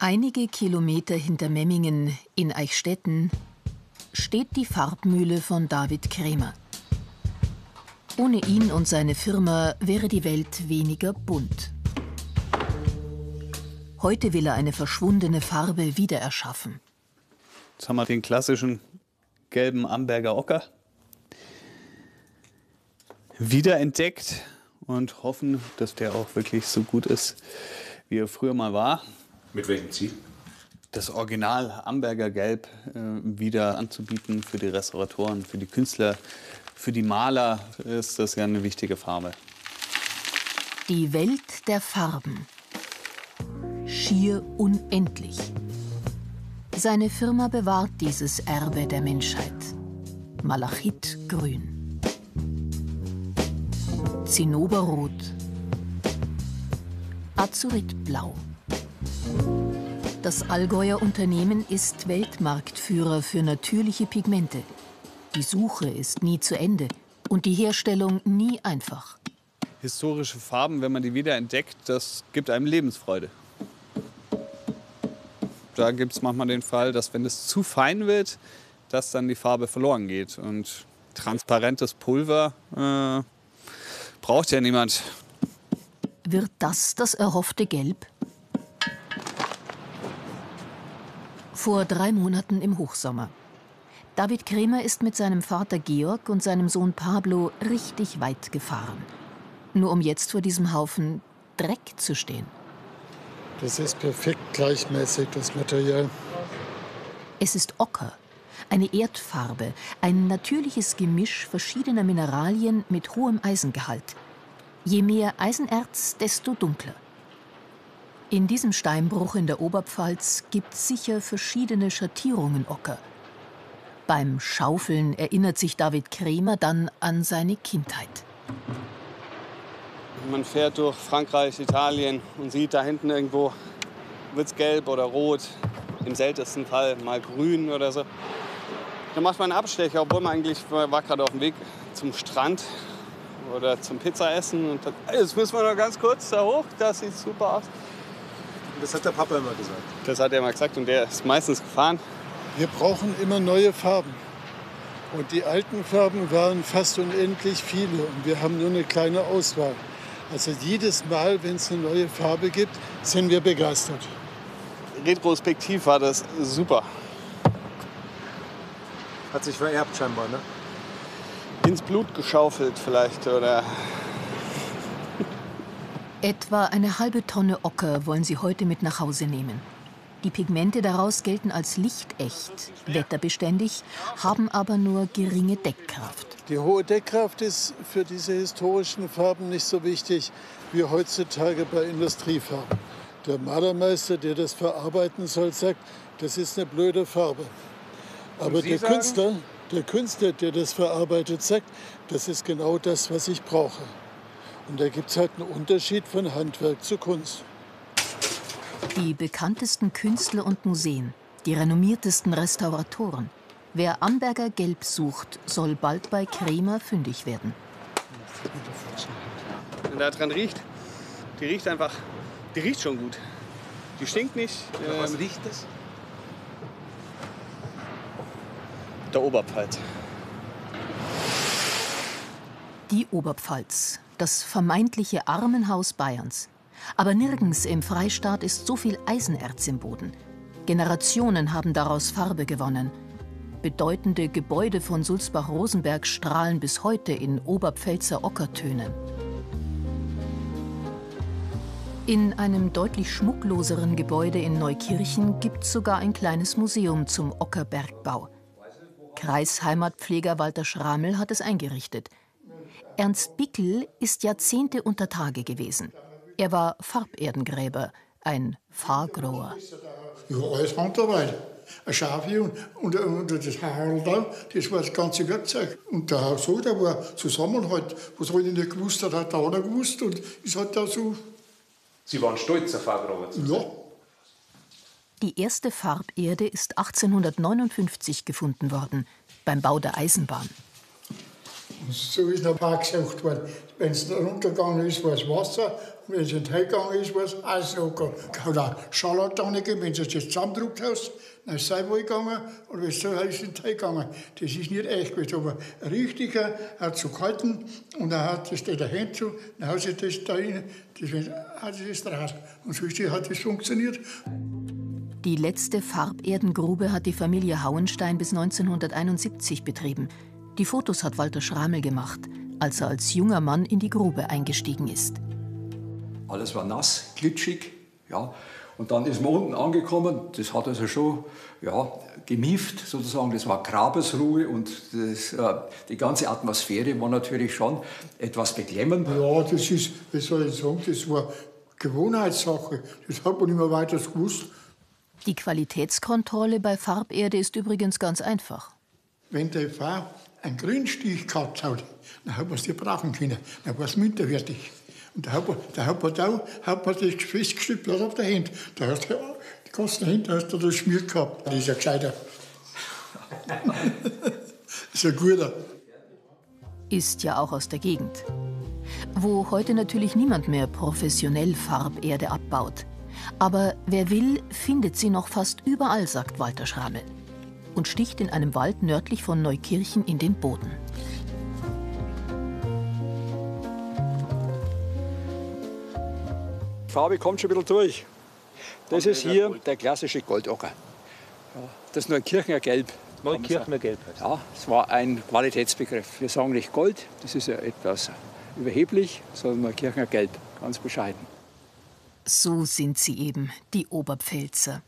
Einige Kilometer hinter Memmingen in Eichstätten steht die Farbmühle von David Krämer. Ohne ihn und seine Firma wäre die Welt weniger bunt. Heute will er eine verschwundene Farbe wiedererschaffen. Jetzt haben wir den klassischen gelben Amberger Ocker wiederentdeckt und hoffen, dass der auch wirklich so gut ist, wie er früher mal war. Mit welchem Ziel? Das Original Amberger Gelb äh, wieder anzubieten für die Restauratoren, für die Künstler, für die Maler ist das ja eine wichtige Farbe. Die Welt der Farben. Schier unendlich. Seine Firma bewahrt dieses Erbe der Menschheit. Malachitgrün. Zinnoberrot. Azuritblau. Das Allgäuer Unternehmen ist Weltmarktführer für natürliche Pigmente. Die Suche ist nie zu Ende und die Herstellung nie einfach. Historische Farben, wenn man die wieder entdeckt, das gibt einem Lebensfreude. Da gibt es manchmal den Fall, dass wenn es zu fein wird, dass dann die Farbe verloren geht. Und transparentes Pulver äh, braucht ja niemand. Wird das das erhoffte Gelb? Vor drei Monaten im Hochsommer. David Kremer ist mit seinem Vater Georg und seinem Sohn Pablo richtig weit gefahren. Nur um jetzt vor diesem Haufen Dreck zu stehen. Das ist perfekt gleichmäßig, das Material. Es ist Ocker, eine Erdfarbe, ein natürliches Gemisch verschiedener Mineralien mit hohem Eisengehalt. Je mehr Eisenerz, desto dunkler. In diesem Steinbruch in der Oberpfalz gibt es sicher verschiedene Schattierungen Ocker. Beim Schaufeln erinnert sich David Kremer dann an seine Kindheit. Man fährt durch Frankreich, Italien und sieht da hinten irgendwo wird es gelb oder rot, im seltensten Fall mal grün oder so. Dann macht man einen Abstecher, obwohl man eigentlich war gerade auf dem Weg zum Strand oder zum Pizzaessen. Und dann, jetzt müssen wir noch ganz kurz da hoch, das sieht super aus. Das hat der Papa immer gesagt. Das hat er immer gesagt und der ist meistens gefahren. Wir brauchen immer neue Farben. Und die alten Farben waren fast unendlich viele und wir haben nur eine kleine Auswahl. Also jedes Mal, wenn es eine neue Farbe gibt, sind wir begeistert. Retrospektiv war das super. Hat sich vererbt scheinbar, ne? Ins Blut geschaufelt vielleicht oder Etwa eine halbe Tonne Ocker wollen sie heute mit nach Hause nehmen. Die Pigmente daraus gelten als lichtecht, wetterbeständig, haben aber nur geringe Deckkraft. Die hohe Deckkraft ist für diese historischen Farben nicht so wichtig wie heutzutage bei Industriefarben. Der Malermeister, der das verarbeiten soll, sagt, das ist eine blöde Farbe. Aber der sagen? Künstler, der Künstler, der das verarbeitet, sagt, das ist genau das, was ich brauche. Und da gibt es halt einen Unterschied von Handwerk zu Kunst. Die bekanntesten Künstler und Museen, die renommiertesten Restauratoren. Wer Amberger Gelb sucht, soll bald bei Kremer fündig werden. wenn da dran riecht, die riecht einfach, die riecht schon gut. Die stinkt nicht. Was Ähm, riecht das? der Oberpfalz. Die Oberpfalz, das vermeintliche Armenhaus Bayerns. Aber nirgends im Freistaat ist so viel Eisenerz im Boden. Generationen haben daraus Farbe gewonnen. Bedeutende Gebäude von Sulzbach-Rosenberg strahlen bis heute in Oberpfälzer Ockertönen. In einem deutlich schmuckloseren Gebäude in Neukirchen gibt es sogar ein kleines Museum zum Ockerbergbau. Kreisheimatpfleger Walter Schramel hat es eingerichtet. Ernst Bickel ist Jahrzehnte unter Tage gewesen. Er war Farberdengräber, ein Fahrgrower. Ja, alles Handarbeit. Eine Schafe und, und, und das Haarl da, das war das ganze Werkzeug. Und der Herr so, der war Zusammenhalt. Was habe ich nicht gewusst, hat hat der andere gewusst. Und es hat da so, Sie waren stolz auf Fahrradroller zu ja, Die erste Farberde ist 1859 gefunden worden, beim Bau der Eisenbahn. So ist noch auch gesagt worden, wenn es runtergegangen ist, war es Wasser. Und wenn es in den Teig gegangen ist, war es Eisenocker. Oder Scharlatane gegeben, wenn du es jetzt zusammendruckt hast, dann ist es wohl gegangen. Und wenn es so ist, es in Teig gegangen. Das ist nicht echt gewesen. Aber ein richtiger hat so gehalten und dann hat das der Hand zu, dann hat sich das da rein, das hat sich das draus. Und so hat das funktioniert. Die letzte Farberdengrube hat die Familie Hauenstein bis 1971 betrieben. Die Fotos hat Walter Schramel gemacht, als er als junger Mann in die Grube eingestiegen ist. Alles war nass, glitschig, ja. Und dann ist man unten angekommen, das hat also schon ja, gemieft sozusagen, das war Grabesruhe und das, äh, die ganze Atmosphäre war natürlich schon etwas beklemmend. Ja, das ist, wie soll ich sagen, das war Gewohnheitssache, das hat man immer weiter gewusst. Die Qualitätskontrolle bei Farberde ist übrigens ganz einfach. Wenn der Farb einen Grünstich gehabt hat, dann hat man es nicht brauchen können. Dann war es minderwertig. Und da hat man, da, hat man das festgestellt auf der Hand. Da hast du die ganzen Hände hast du das schmiert gehabt. Das ist ein gescheiter. das ist ein guter. Ist ja auch aus der Gegend. Wo heute natürlich niemand mehr professionell Farberde abbaut. Aber wer will, findet sie noch fast überall, sagt Walter Schramel und sticht in einem Wald nördlich von Neukirchen in den Boden. Die Farbe kommt schon ein bisschen durch. Das ist hier der klassische Goldocker. Das ist Neukirchener Gelb. Neukirchener Gelb heißt Ja, es war ein Qualitätsbegriff. Wir sagen nicht Gold, das ist ja etwas überheblich, sondern Neukirchener Gelb, ganz bescheiden. So sind sie eben, die Oberpfälzer.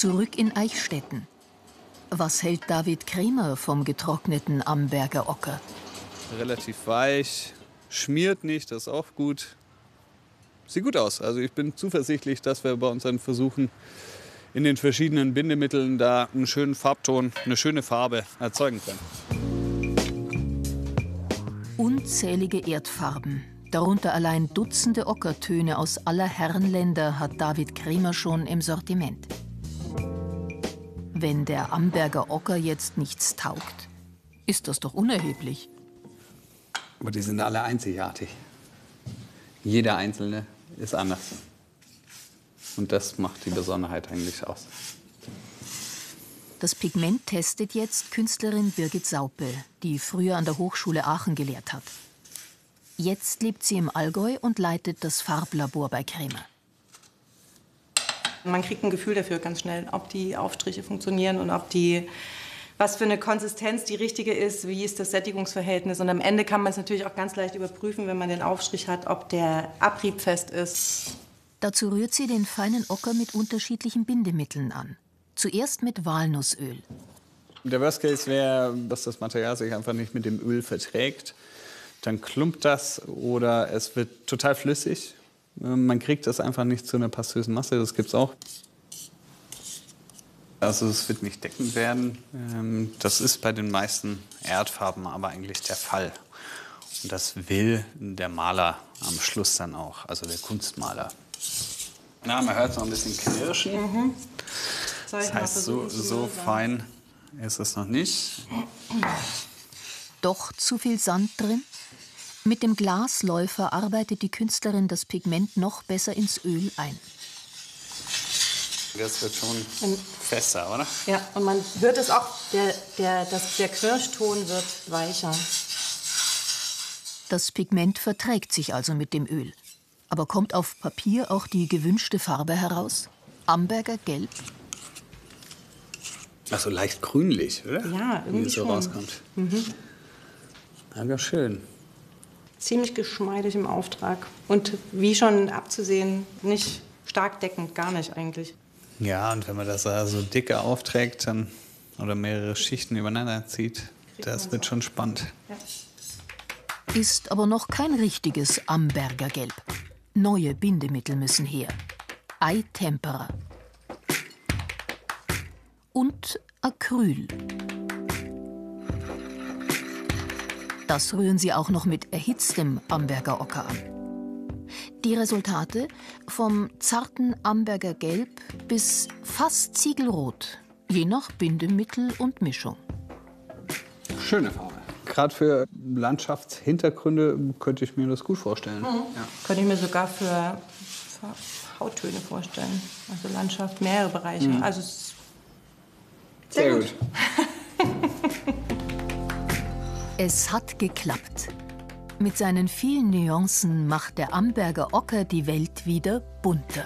Zurück in Eichstätten. Was hält David Kremer vom getrockneten Amberger Ocker? Relativ weich, schmiert nicht, das ist auch gut. Sieht gut aus. Also ich bin zuversichtlich, dass wir bei unseren Versuchen in den verschiedenen Bindemitteln da einen schönen Farbton, eine schöne Farbe erzeugen können. Unzählige Erdfarben, darunter allein Dutzende Ockertöne aus aller Herrenländer hat David Kremer schon im Sortiment. Wenn der Amberger Ocker jetzt nichts taugt, ist das doch unerheblich. Aber die sind alle einzigartig. Jeder einzelne ist anders. Und das macht die Besonderheit eigentlich aus. Das Pigment testet jetzt Künstlerin Birgit Saupe, die früher an der Hochschule Aachen gelehrt hat. Jetzt lebt sie im Allgäu und leitet das Farblabor bei Kremer. Man kriegt ein Gefühl dafür ganz schnell, ob die Aufstriche funktionieren und ob die was für eine Konsistenz die richtige ist, wie ist das Sättigungsverhältnis. Und am Ende kann man es natürlich auch ganz leicht überprüfen, wenn man den Aufstrich hat, ob der abriebfest ist. Dazu rührt sie den feinen Ocker mit unterschiedlichen Bindemitteln an. Zuerst mit Walnussöl. Der Worst Case wäre, dass das Material sich einfach nicht mit dem Öl verträgt. Dann klumpt das oder es wird total flüssig. Man kriegt das einfach nicht zu einer pastösen Masse, das gibt es auch. Also es wird nicht deckend werden. Ähm, das ist bei den meisten Erdfarben aber eigentlich der Fall. Und das will der Maler am Schluss dann auch, also der Kunstmaler. Na, man hört noch ein bisschen Knirschen. Mhm. Das heißt, so, so fein ist es noch nicht. Doch zu viel Sand drin? Mit dem Glasläufer arbeitet die Künstlerin das Pigment noch besser ins Öl ein. Das wird schon fester, oder? Ja, und man wird es auch, der, der, das, der Kirschton wird weicher. Das Pigment verträgt sich also mit dem Öl. Aber kommt auf Papier auch die gewünschte Farbe heraus? Amberger Gelb? Ach so leicht grünlich, oder? Ja, irgendwie Wie es so schon. rauskommt. Mhm. Ja, schön. Ziemlich geschmeidig im Auftrag. Und wie schon abzusehen, nicht stark deckend, gar nicht eigentlich. Ja, und wenn man das da so dicke aufträgt dann, oder mehrere Schichten übereinander zieht, das wird schon spannend. Ist aber noch kein richtiges Amberger Gelb. Neue Bindemittel müssen her. Eitempera. Und Acryl. Das rühren sie auch noch mit erhitztem Amberger Ocker an. Die Resultate vom zarten Amberger Gelb bis fast Ziegelrot, je nach Bindemittel und Mischung. Schöne Farbe. Gerade für Landschaftshintergründe könnte ich mir das gut vorstellen. Mhm. Ja. Könnte ich mir sogar für, Hauttöne vorstellen. Also Landschaft, mehrere Bereiche. Mhm. Also sehr, sehr gut. gut. Es hat geklappt. Mit seinen vielen Nuancen macht der Amberger Ocker die Welt wieder bunter.